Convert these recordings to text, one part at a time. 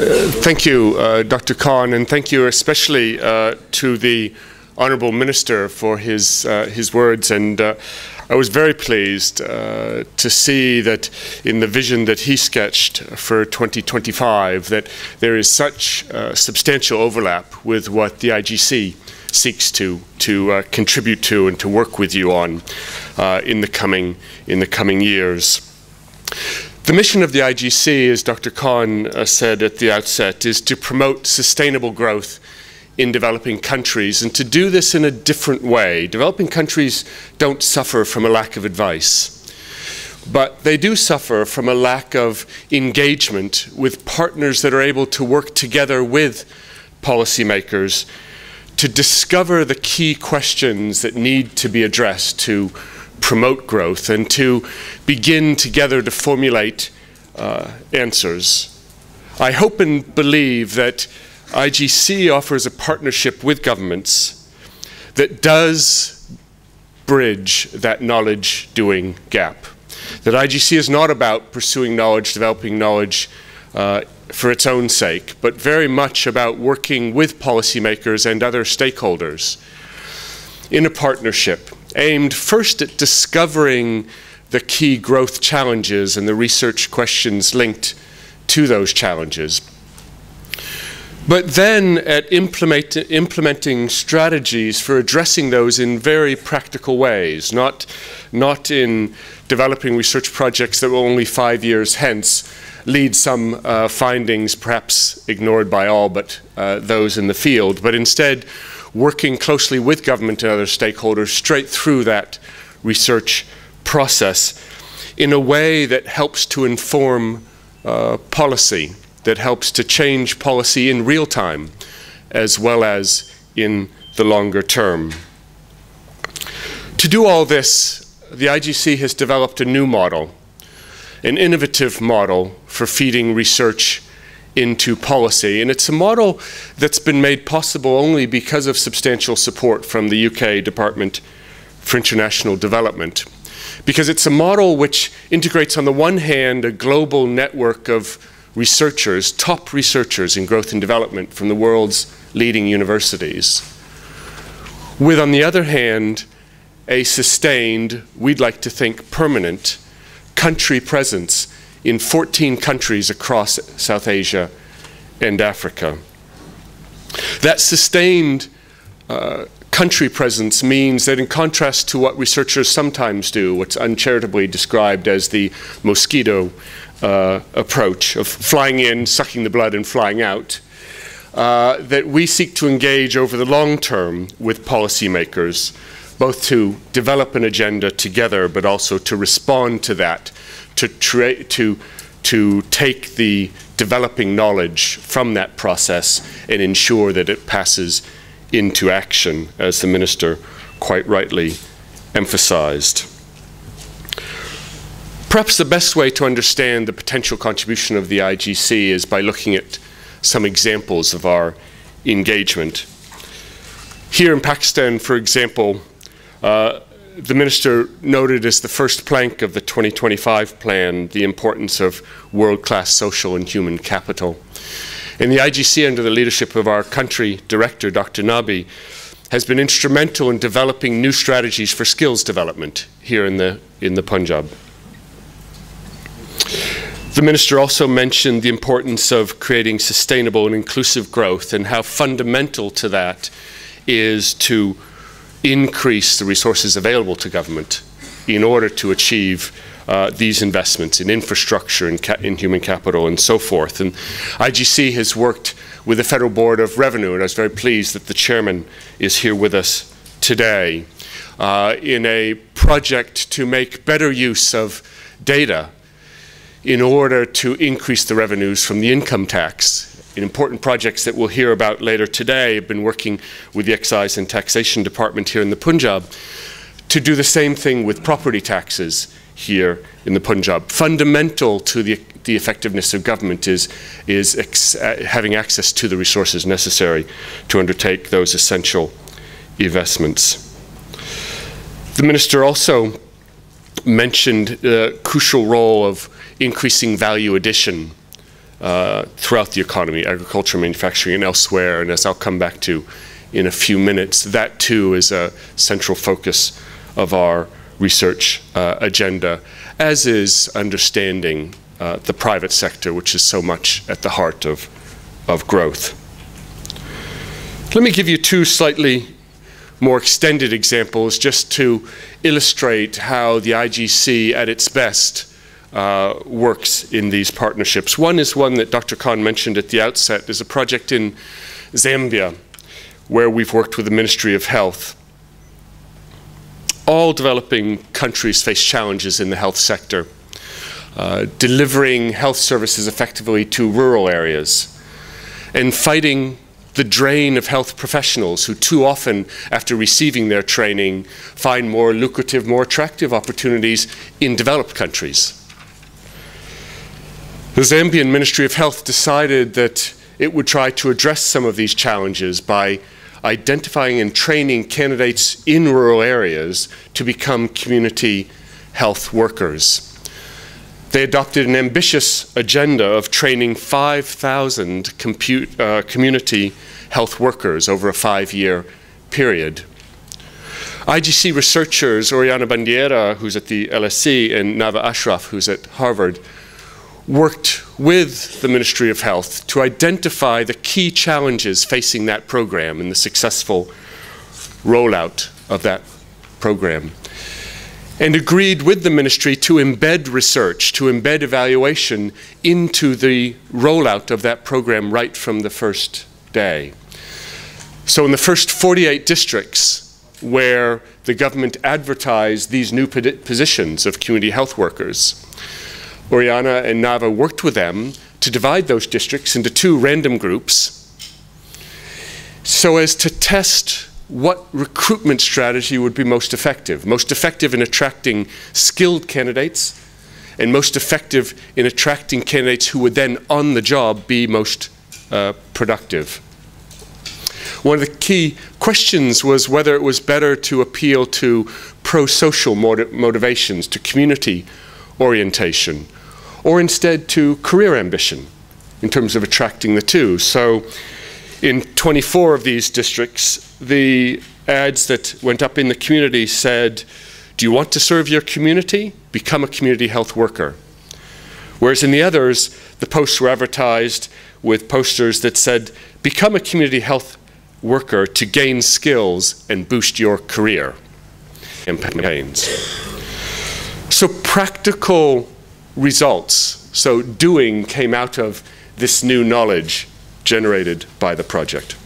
thank you, uh, Dr. Khan, and thank you especially uh, to the Honourable Minister for his, uh, his words. And uh, I was very pleased uh, to see that in the vision that he sketched for 2025, that there is such uh, substantial overlap with what the IGC seeks to to uh, contribute to and to work with you on uh, in the coming in the coming years. The mission of the IGC, as Dr. Khan uh, said at the outset, is to promote sustainable growth in developing countries and to do this in a different way. Developing countries don't suffer from a lack of advice, but they do suffer from a lack of engagement with partners that are able to work together with policymakers to discover the key questions that need to be addressed to promote growth and to begin together to formulate uh, answers. I hope and believe that IGC offers a partnership with governments that does bridge that knowledge doing gap. That IGC is not about pursuing knowledge, developing knowledge uh, for its own sake, but very much about working with policymakers and other stakeholders in a partnership aimed first at discovering the key growth challenges and the research questions linked to those challenges. But then at implement, implementing strategies for addressing those in very practical ways, not, not in developing research projects that will only five years hence lead some uh, findings, perhaps ignored by all but uh, those in the field, but instead working closely with government and other stakeholders straight through that research process in a way that helps to inform uh, policy, that helps to change policy in real time as well as in the longer term. To do all this, the IGC has developed a new model, an innovative model for feeding research into policy. And it's a model that's been made possible only because of substantial support from the UK Department for International Development. Because it's a model which integrates, on the one hand, a global network of researchers, top researchers in growth and development from the world's leading universities, with, on the other hand, a sustained, we'd like to think permanent, country presence in 14 countries across South Asia and Africa. That sustained uh, country presence means that in contrast to what researchers sometimes do, what's uncharitably described as the mosquito uh, approach of flying in, sucking the blood, and flying out, uh, that we seek to engage over the long term with policymakers, both to develop an agenda together, but also to respond to that to, to, to take the developing knowledge from that process and ensure that it passes into action, as the Minister quite rightly emphasized. Perhaps the best way to understand the potential contribution of the IGC is by looking at some examples of our engagement. Here in Pakistan, for example, uh, the Minister noted as the first plank of the 2025 plan the importance of world-class social and human capital. And the IGC, under the leadership of our country director, Dr. Nabi, has been instrumental in developing new strategies for skills development here in the, in the Punjab. The Minister also mentioned the importance of creating sustainable and inclusive growth and how fundamental to that is to increase the resources available to government in order to achieve uh, these investments in infrastructure and in, in, human capital and so forth. And IGC has worked with the Federal Board of Revenue, and I was very pleased that the chairman is here with us today uh, in a project to make better use of data in order to increase the revenues from the income tax important projects that we'll hear about later today, I've been working with the Excise and Taxation Department here in the Punjab to do the same thing with property taxes here in the Punjab. Fundamental to the, the effectiveness of government is, is uh, having access to the resources necessary to undertake those essential investments. The Minister also mentioned the crucial role of increasing value addition uh, throughout the economy, agriculture, manufacturing, and elsewhere. And as I'll come back to in a few minutes, that too is a central focus of our research uh, agenda, as is understanding uh, the private sector, which is so much at the heart of, of growth. Let me give you two slightly more extended examples just to illustrate how the IGC at its best uh, works in these partnerships. One is one that Dr. Khan mentioned at the outset. is a project in Zambia where we've worked with the Ministry of Health. All developing countries face challenges in the health sector. Uh, delivering health services effectively to rural areas and fighting the drain of health professionals who too often, after receiving their training, find more lucrative, more attractive opportunities in developed countries. The Zambian Ministry of Health decided that it would try to address some of these challenges by identifying and training candidates in rural areas to become community health workers. They adopted an ambitious agenda of training 5,000 uh, community health workers over a five-year period. IGC researchers Oriana Bandiera, who's at the LSE, and Nava Ashraf, who's at Harvard, worked with the Ministry of Health to identify the key challenges facing that program and the successful rollout of that program and agreed with the ministry to embed research, to embed evaluation into the rollout of that program right from the first day. So in the first 48 districts where the government advertised these new positions of community health workers, Oriana and Nava worked with them to divide those districts into two random groups so as to test what recruitment strategy would be most effective, most effective in attracting skilled candidates, and most effective in attracting candidates who would then, on the job, be most uh, productive. One of the key questions was whether it was better to appeal to pro-social motivations, to community orientation, or instead to career ambition in terms of attracting the two. So in 24 of these districts, the ads that went up in the community said, do you want to serve your community? Become a community health worker. Whereas in the others, the posts were advertised with posters that said, become a community health worker to gain skills and boost your career campaigns. So practical results, so doing came out of this new knowledge generated by the project.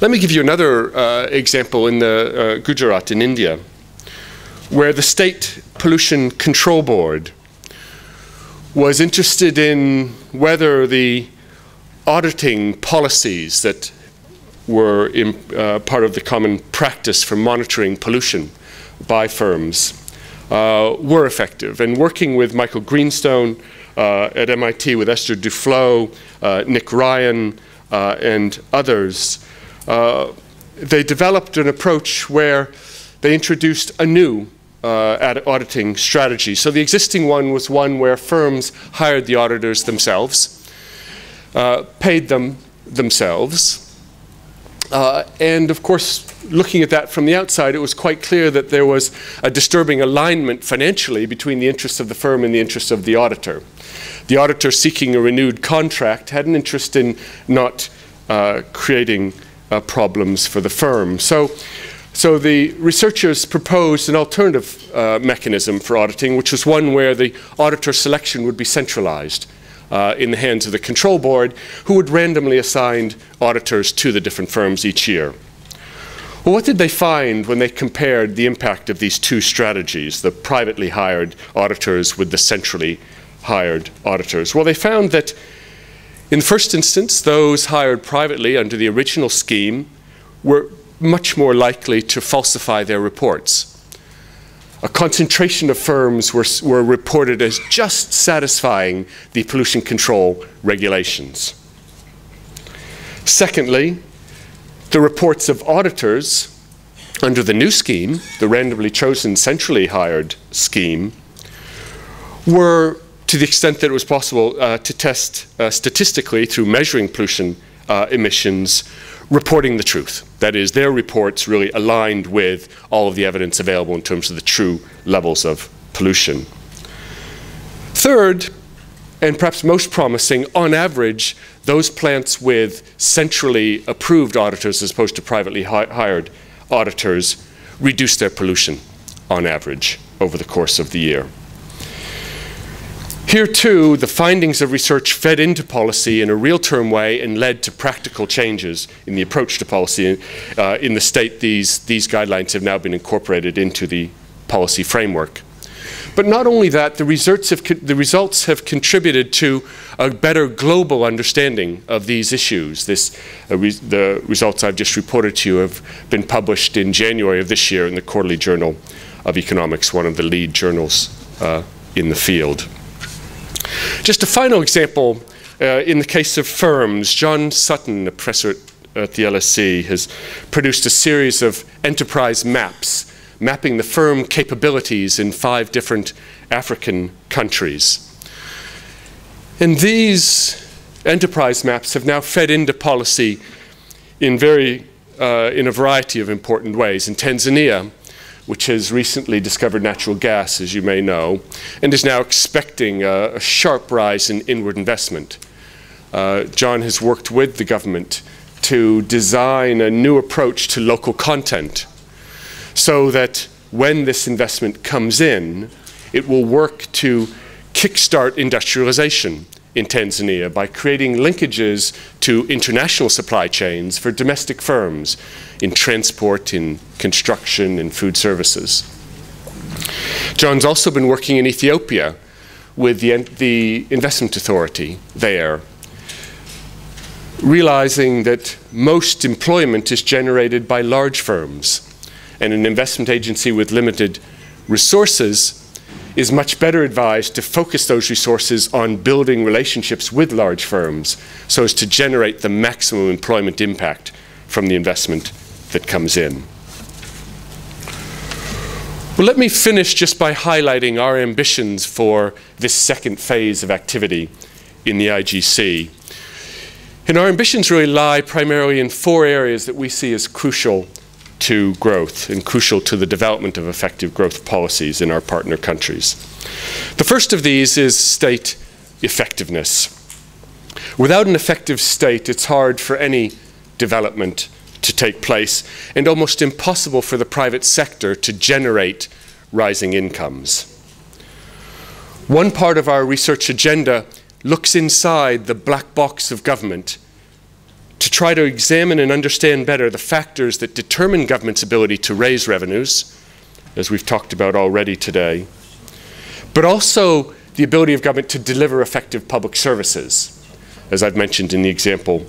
Let me give you another uh, example in the uh, Gujarat in India, where the State Pollution Control Board was interested in whether the auditing policies that were in, uh, part of the common practice for monitoring pollution by firms uh, were effective. And working with Michael Greenstone uh, at MIT with Esther Duflo, uh, Nick Ryan, uh, and others, uh, they developed an approach where they introduced a new uh, auditing strategy. So the existing one was one where firms hired the auditors themselves, paid them themselves, uh, and of course, looking at that from the outside, it was quite clear that there was a disturbing alignment financially between the interests of the firm and the interests of the auditor. The auditor seeking a renewed contract had an interest in not uh, creating uh, problems for the firm. So, so the researchers proposed an alternative uh, mechanism for auditing, which was one where the auditor selection would be centralized uh, in the hands of the control board, who would randomly assign auditors to the different firms each year. Well, what did they find when they compared the impact of these two strategies, the privately hired auditors with the centrally hired auditors? Well, they found that in the first instance, those hired privately under the original scheme were much more likely to falsify their reports a concentration of firms were, were reported as just satisfying the pollution control regulations. Secondly, the reports of auditors under the new scheme, the randomly chosen centrally hired scheme, were to the extent that it was possible uh, to test uh, statistically through measuring pollution uh, emissions, reporting the truth. That is, their reports really aligned with all of the evidence available in terms of the true levels of pollution. Third, and perhaps most promising, on average, those plants with centrally approved auditors as opposed to privately hi hired auditors reduce their pollution on average over the course of the year. Here, too, the findings of research fed into policy in a real term way and led to practical changes in the approach to policy. Uh, in the state, these, these guidelines have now been incorporated into the policy framework. But not only that, the results, have, the results have contributed to a better global understanding of these issues. This, uh, re the results I've just reported to you have been published in January of this year in the Quarterly Journal of Economics, one of the lead journals uh, in the field. Just a final example, uh, in the case of firms, John Sutton, a professor at the LSE, has produced a series of enterprise maps mapping the firm capabilities in five different African countries. And these enterprise maps have now fed into policy in, very, uh, in a variety of important ways. In Tanzania, which has recently discovered natural gas, as you may know, and is now expecting a, a sharp rise in inward investment. Uh, John has worked with the government to design a new approach to local content so that when this investment comes in, it will work to kickstart industrialization in Tanzania by creating linkages to international supply chains for domestic firms in transport, in construction, and food services. John's also been working in Ethiopia with the, the investment authority there, realizing that most employment is generated by large firms and an investment agency with limited resources is much better advised to focus those resources on building relationships with large firms so as to generate the maximum employment impact from the investment that comes in. Well, let me finish just by highlighting our ambitions for this second phase of activity in the IGC. And our ambitions really lie primarily in four areas that we see as crucial to growth and crucial to the development of effective growth policies in our partner countries. The first of these is state effectiveness. Without an effective state, it's hard for any development to take place and almost impossible for the private sector to generate rising incomes. One part of our research agenda looks inside the black box of government to try to examine and understand better the factors that determine government's ability to raise revenues, as we've talked about already today, but also the ability of government to deliver effective public services, as I've mentioned in the example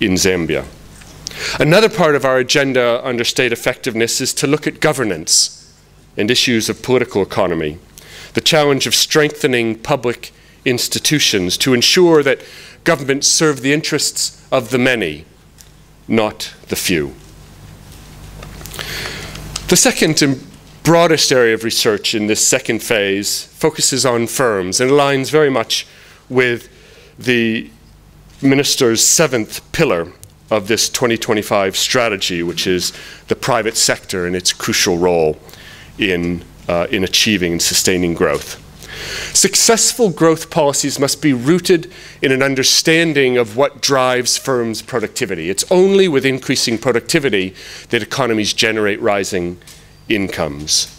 in Zambia. Another part of our agenda under state effectiveness is to look at governance and issues of political economy, the challenge of strengthening public institutions to ensure that governments serve the interests of the many, not the few. The second and broadest area of research in this second phase focuses on firms and aligns very much with the minister's seventh pillar of this 2025 strategy, which is the private sector and its crucial role in, uh, in achieving and sustaining growth. Successful growth policies must be rooted in an understanding of what drives firms' productivity. It's only with increasing productivity that economies generate rising incomes.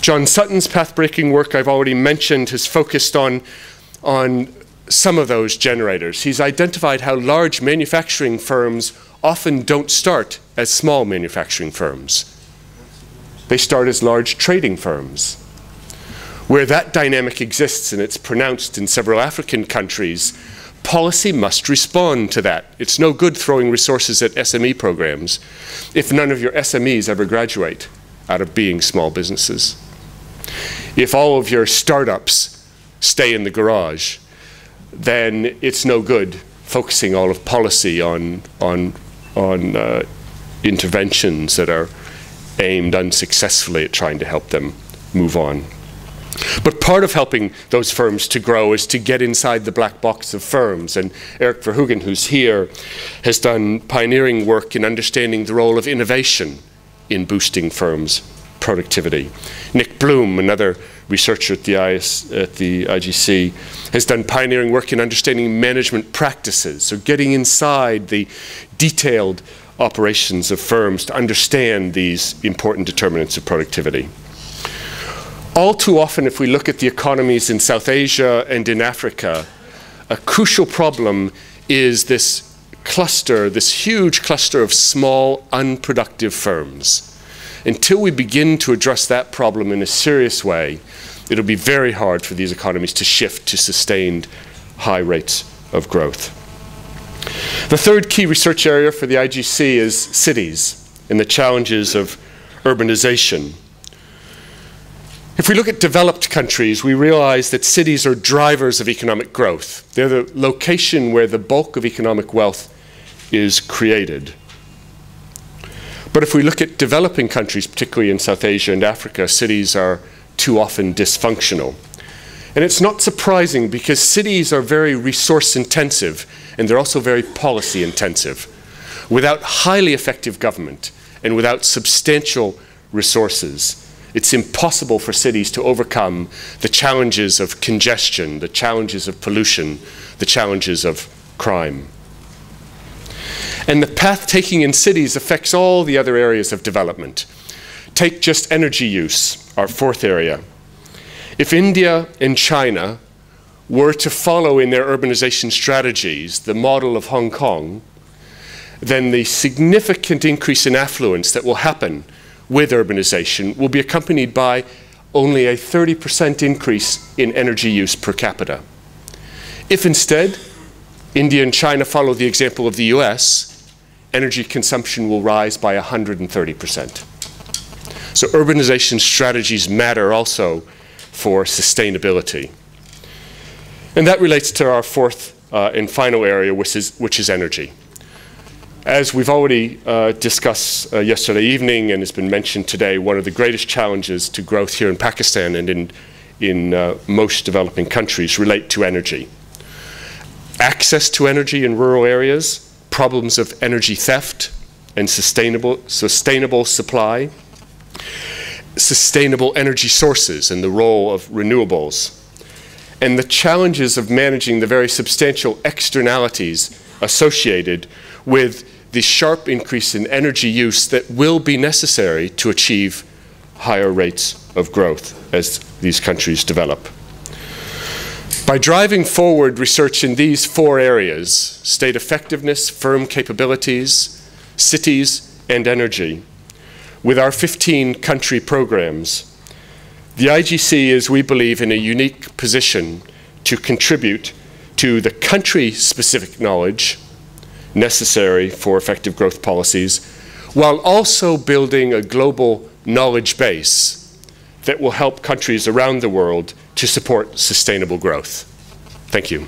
John Sutton's path-breaking work I've already mentioned has focused on, on some of those generators. He's identified how large manufacturing firms often don't start as small manufacturing firms. They start as large trading firms. Where that dynamic exists, and it's pronounced in several African countries, policy must respond to that. It's no good throwing resources at SME programs if none of your SMEs ever graduate out of being small businesses. If all of your startups stay in the garage, then it's no good focusing all of policy on, on, on uh, interventions that are aimed unsuccessfully at trying to help them move on. But part of helping those firms to grow is to get inside the black box of firms. And Eric Verhoogen, who's here, has done pioneering work in understanding the role of innovation in boosting firms' productivity. Nick Bloom, another researcher at the, IS, at the IGC, has done pioneering work in understanding management practices, so getting inside the detailed operations of firms to understand these important determinants of productivity. All too often, if we look at the economies in South Asia and in Africa, a crucial problem is this cluster, this huge cluster of small, unproductive firms. Until we begin to address that problem in a serious way, it'll be very hard for these economies to shift to sustained high rates of growth. The third key research area for the IGC is cities and the challenges of urbanization. If we look at developed countries, we realize that cities are drivers of economic growth. They're the location where the bulk of economic wealth is created. But if we look at developing countries, particularly in South Asia and Africa, cities are too often dysfunctional. And it's not surprising because cities are very resource intensive and they're also very policy intensive. Without highly effective government and without substantial resources, it's impossible for cities to overcome the challenges of congestion, the challenges of pollution, the challenges of crime. And the path taking in cities affects all the other areas of development. Take just energy use, our fourth area. If India and China were to follow in their urbanization strategies the model of Hong Kong, then the significant increase in affluence that will happen with urbanization will be accompanied by only a 30% increase in energy use per capita. If instead India and China follow the example of the US, energy consumption will rise by 130%. So urbanization strategies matter also for sustainability. And that relates to our fourth uh, and final area, which is, which is energy. As we've already uh, discussed uh, yesterday evening and has been mentioned today, one of the greatest challenges to growth here in Pakistan and in, in uh, most developing countries relate to energy. Access to energy in rural areas, problems of energy theft and sustainable, sustainable supply, sustainable energy sources and the role of renewables, and the challenges of managing the very substantial externalities associated with the sharp increase in energy use that will be necessary to achieve higher rates of growth as these countries develop. By driving forward research in these four areas, state effectiveness, firm capabilities, cities, and energy, with our 15 country programs, the IGC is, we believe, in a unique position to contribute to the country-specific knowledge necessary for effective growth policies, while also building a global knowledge base that will help countries around the world to support sustainable growth. Thank you.